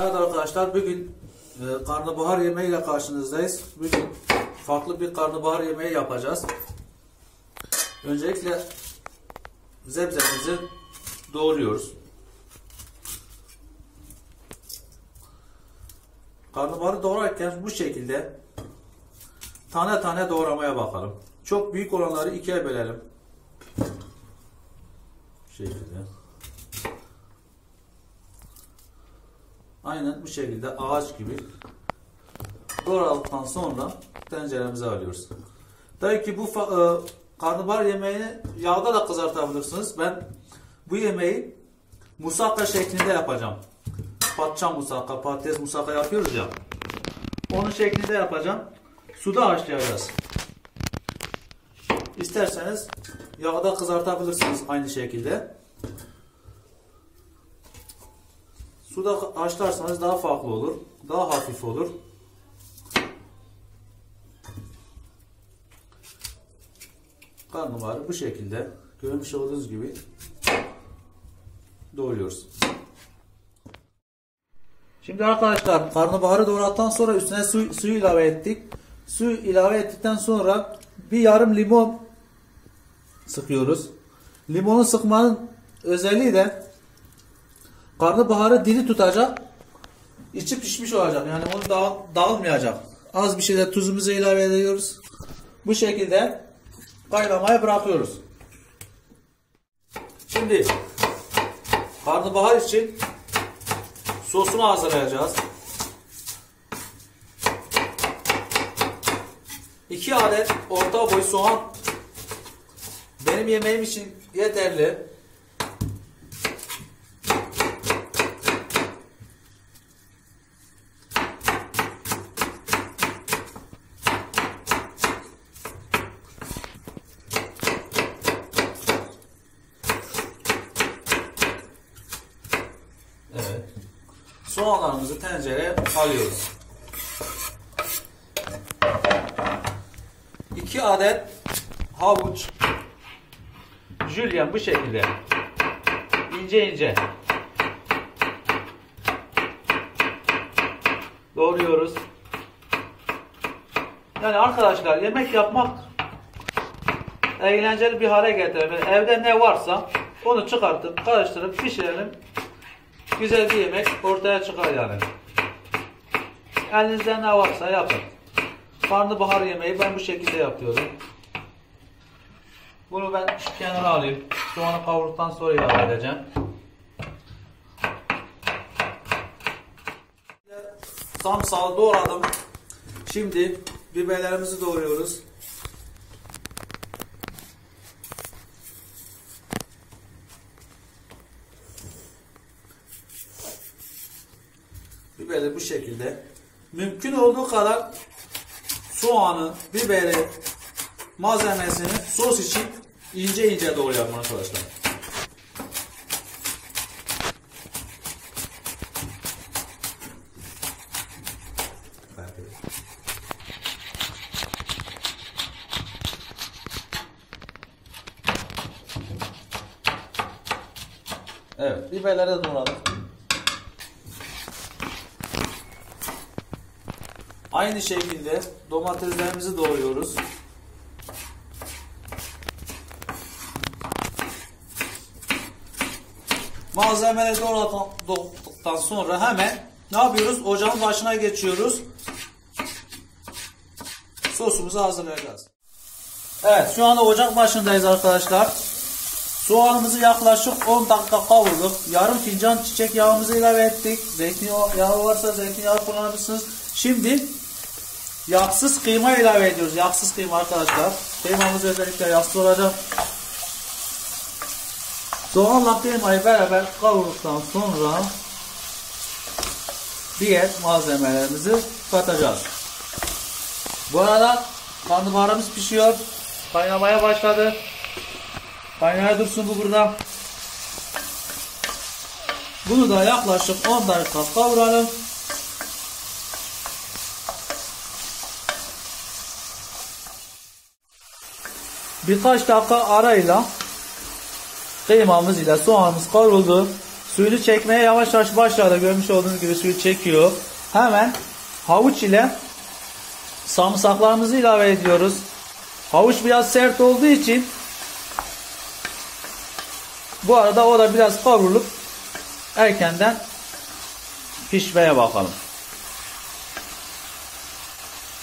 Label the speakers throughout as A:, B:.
A: Evet arkadaşlar bugün e, karnabahar yemeğiyle karşınızdayız. Bugün farklı bir karnabahar yemeği yapacağız. Öncelikle zebzemizi doğruyoruz. Karnabaharı doğrarken bu şekilde tane tane doğramaya bakalım. Çok büyük olanları ikiye bölelim. Bu şekilde. Aynen bu şekilde ağaç gibi doğradıktan sonra tenceremize alıyoruz. Tabii ki bu e, karnabahar yemeğini yağda da kızartabilirsiniz. Ben bu yemeği musakka şeklinde yapacağım. Patlıcan musakka, patates musakka yapıyoruz ya. Onun şeklinde yapacağım. Suda haşlayacağız. İsterseniz yağda kızartabilirsiniz aynı şekilde. Suda haşlarsanız daha farklı olur. Daha hafif olur. Karnabaharı bu şekilde görmüş olduğunuz gibi doğruyoruz. Şimdi arkadaşlar karnabaharı doğrattıktan sonra üstüne su, suyu ilave ettik. Su ilave ettikten sonra bir yarım limon sıkıyoruz. Limonu sıkmanın özelliği de karnabaharı diri tutacak. içi pişmiş olacak. Yani onu dağ, dağılmayacak. Az bir şeyde tuzumuzu ilave ediyoruz. Bu şekilde kaynamaya bırakıyoruz. Şimdi karnabahar için sosunu hazırlayacağız. 2 adet orta boy soğan benim yemeğim için yeterli. Soğanlarımızı tencereye alıyoruz. 2 adet havuç jülyen bu şekilde ince ince doğruyoruz. Yani arkadaşlar yemek yapmak eğlenceli bir hale getirelim. Evde ne varsa onu çıkartıp karıştırıp pişirelim. Güzel bir yemek ortaya çıkar yani. Elinizde ne varsa yapın. Karnabahar yemeği ben bu şekilde yapıyorum. Bunu ben kenara alayım. Soğanı kavurduktan sonra ilave edeceğim. Samsağı doğradım. Şimdi biberlerimizi doğruyoruz. Biberi bu şekilde. Mümkün olduğu kadar soğanı, biberi, malzemesini sos için ince ince doğrayalım arkadaşlar. Evet, biberleri de doğradık. Aynı şekilde domateslerimizi doğruyoruz. Malzemeleri doğradıktan sonra hemen ne yapıyoruz? Ocağın başına geçiyoruz. Sosumuzu hazırlayacağız. Evet şu anda ocak başındayız arkadaşlar. Soğanımızı yaklaşık 10 dakika kavurduk. Yarım fincan çiçek yağımızı ilave ettik. Zeytinyağı varsa zeytinyağı kullanabilirsiniz. Şimdi yağsız kıyma ilave ediyoruz. Yağsız kıyma arkadaşlar. Kıymamız özellikle yağsız olacak. Soğanla kıymayı beraber kavurduktan sonra diğer malzemelerimizi katacağız. Bu arada karnabaharımız pişiyor. Kaynamaya başladı. Kaynaya dursun bu burada. Bunu da yaklaşık 10 dakika kavuralım. Birkaç dakika arayla kıymamız ile soğanımız kavruldu. Suyunu çekmeye yavaş yavaş başladı. Görmüş olduğunuz gibi suyu çekiyor. Hemen havuç ile sarımsaklarımızı ilave ediyoruz. Havuç biraz sert olduğu için bu arada o da biraz kavrulup erkenden pişmeye bakalım.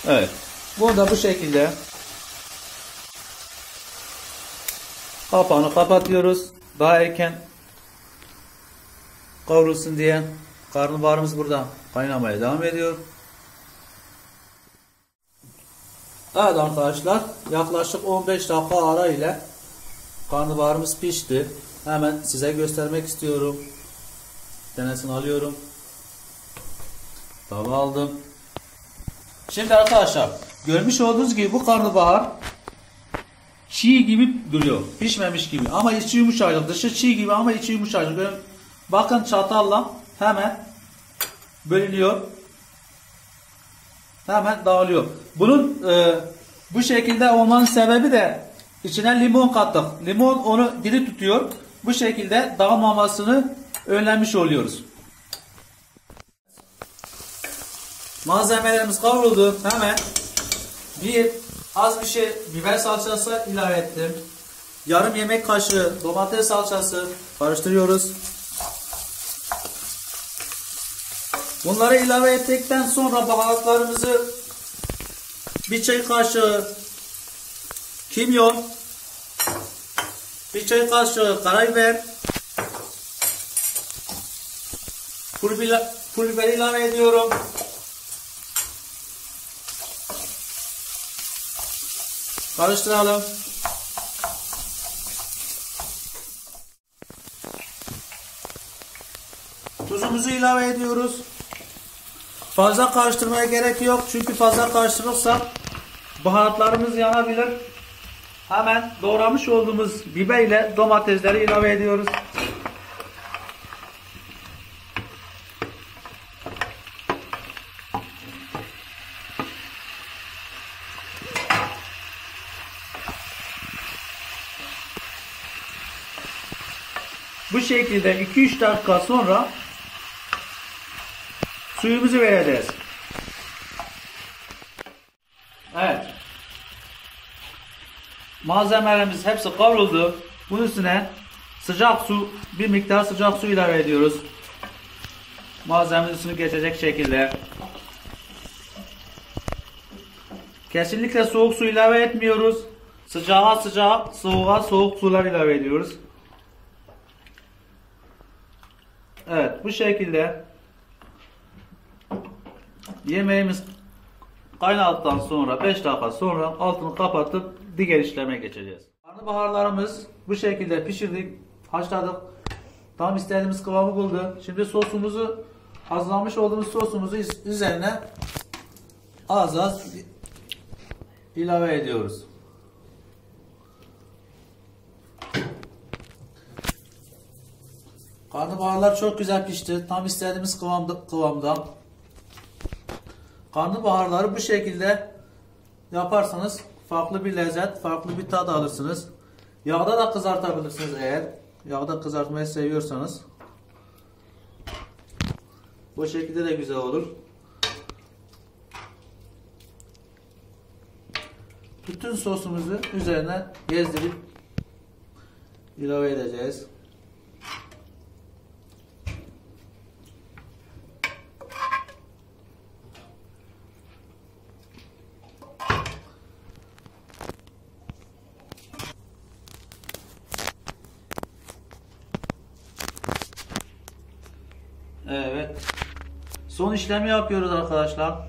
A: Evet. Bunu da bu şekilde kapağını kapatıyoruz. Daha erken kavrulsun diye. Karnabaharımız burada kaynamaya devam ediyor. Evet arkadaşlar yaklaşık 15 dakika ara ile karnabaharımız pişti. Hemen size göstermek istiyorum. Denesini alıyorum. Tava aldım. Şimdi arkadaşlar görmüş olduğunuz gibi bu karnabahar çiğ gibi duruyor. Pişmemiş gibi ama içi yumuşacık. Dışı çiğ gibi ama içi yumuşacık. Bakın çatalla hemen bölünüyor. Hemen dağılıyor. Bunun e, bu şekilde olmanın sebebi de içine limon kattık. Limon onu diri tutuyor. Bu şekilde dağılmamasını önlemiş oluyoruz. Malzemelerimiz kavruldu. Hemen bir az bir şey biber salçası ilave ettim. Yarım yemek kaşığı domates salçası karıştırıyoruz. Bunları ilave ettikten sonra baharatlarımızı bir çay kaşığı kimyon, bir çay kaşığı karabiber, pul biber, ilave ediyorum. Karıştıralım. Tuzumuzu ilave ediyoruz. Fazla karıştırmaya gerek yok. Çünkü fazla karıştırırsak baharatlarımız yanabilir. Hemen doğramış olduğumuz biber ile domatesleri ilave ediyoruz. Bu şekilde 2-3 dakika sonra suyumuzu vereceğiz. Evet. Malzemelerimiz hepsi kavruldu. Bunun üstüne sıcak su, bir miktar sıcak su ilave ediyoruz. Malzemenin üstünü geçecek şekilde. Kesinlikle soğuk su ilave etmiyoruz. Sıcağa sıcak, soğuğa soğuk sular ilave ediyoruz. Evet bu şekilde yemeğimiz kaynadıktan sonra 5 dakika sonra altını kapatıp diğer işleme geçeceğiz. Karnabaharlarımız bu şekilde pişirdik, haşladık. Tam istediğimiz kıvamı buldu. Şimdi sosumuzu hazırlamış olduğumuz sosumuzu üzerine az az ilave ediyoruz. Karnabaharlar çok güzel pişti. Tam istediğimiz kıvamda. kıvamda. Karnabaharları bu şekilde yaparsanız farklı bir lezzet, farklı bir tat alırsınız. Yağda da kızartabilirsiniz eğer. Yağda kızartmayı seviyorsanız. Bu şekilde de güzel olur. Bütün sosumuzu üzerine gezdirip ilave edeceğiz. Evet. Son işlemi yapıyoruz arkadaşlar.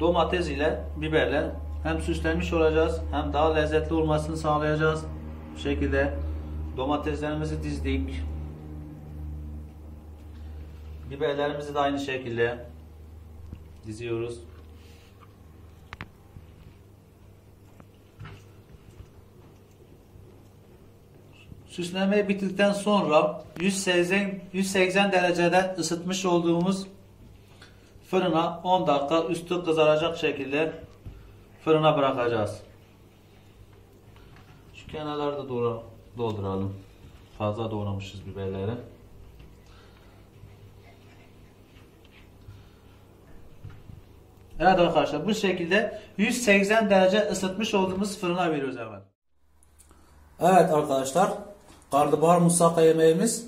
A: Domates ile biberle hem süslenmiş olacağız hem daha lezzetli olmasını sağlayacağız. Bu şekilde domateslerimizi dizdik. Biberlerimizi de aynı şekilde diziyoruz. Süsleme bittikten sonra 180 180 derecede ısıtmış olduğumuz fırına 10 dakika üstü kızaracak şekilde fırına bırakacağız. Şu kenarları da dolduralım. Fazla doğramışız biberleri. Evet arkadaşlar bu şekilde 180 derece ısıtmış olduğumuz fırına veriyoruz hemen. Evet arkadaşlar karnabahar musaka yemeğimiz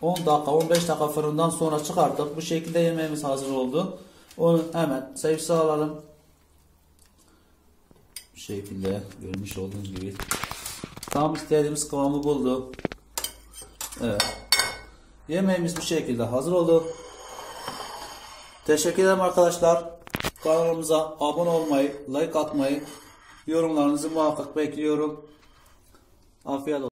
A: 10 dakika 15 dakika fırından sonra çıkarttık. Bu şekilde yemeğimiz hazır oldu. Onu hemen servise alalım. Bu şekilde görmüş olduğunuz gibi. Tam istediğimiz kıvamı buldu. Evet. Yemeğimiz bu şekilde hazır oldu. Teşekkür ederim arkadaşlar. Kanalımıza abone olmayı, like atmayı, yorumlarınızı muhakkak bekliyorum. Afiyet olsun.